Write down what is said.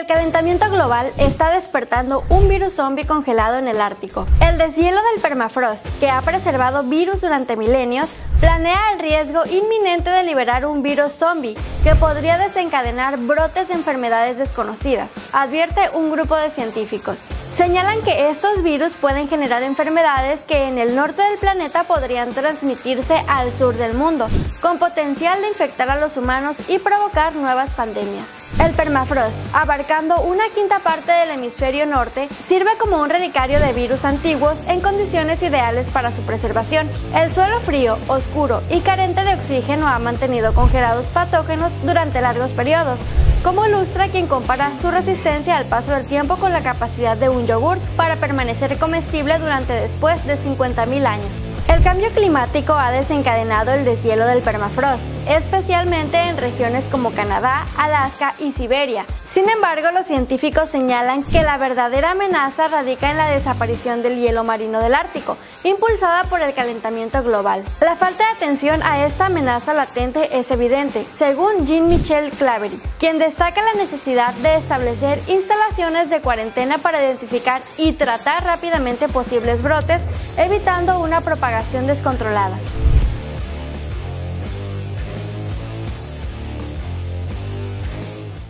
el calentamiento global está despertando un virus zombie congelado en el Ártico. El deshielo del permafrost, que ha preservado virus durante milenios, planea el riesgo inminente de liberar un virus zombie que podría desencadenar brotes de enfermedades desconocidas, advierte un grupo de científicos. Señalan que estos virus pueden generar enfermedades que en el norte del planeta podrían transmitirse al sur del mundo, con potencial de infectar a los humanos y provocar nuevas pandemias. El permafrost, abarcando una quinta parte del hemisferio norte, sirve como un relicario de virus antiguos en condiciones ideales para su preservación. El suelo frío, oscuro y carente de oxígeno ha mantenido congelados patógenos durante largos periodos, como ilustra quien compara su resistencia al paso del tiempo con la capacidad de un yogur para permanecer comestible durante después de 50.000 años. El cambio climático ha desencadenado el deshielo del permafrost, especialmente en regiones como Canadá, Alaska y Siberia. Sin embargo, los científicos señalan que la verdadera amenaza radica en la desaparición del hielo marino del Ártico, impulsada por el calentamiento global. La falta de atención a esta amenaza latente es evidente, según Jean-Michel Claverie, quien destaca la necesidad de establecer instalaciones de cuarentena para identificar y tratar rápidamente posibles brotes, evitando una propagación descontrolada.